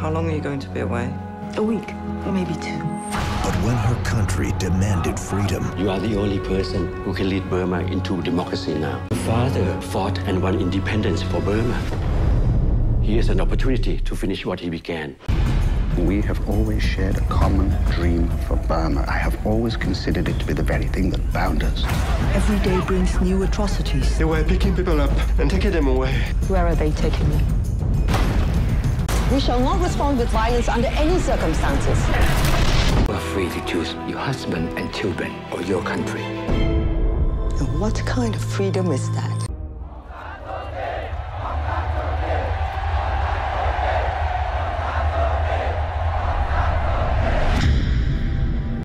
How long are you going to be away? A week, or maybe two. But when her country demanded freedom, You are the only person who can lead Burma into democracy now. Your father fought and won independence for Burma. He has an opportunity to finish what he began. We have always shared a common dream for Burma. I have always considered it to be the very thing that bound us. Every day brings new atrocities. They were picking people up and taking them away. Where are they taking them? We shall not respond with violence under any circumstances. You are free to choose your husband and children or your country. And what kind of freedom is that?